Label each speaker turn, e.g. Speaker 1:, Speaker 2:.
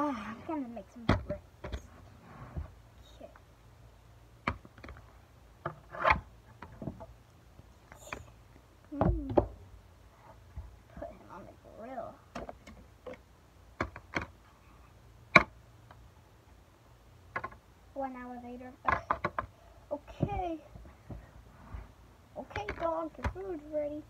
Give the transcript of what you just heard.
Speaker 1: Oh, I'm gonna make some breakfast. Mm. Put him on the grill. One hour later. Okay. Okay, dog, your food's ready.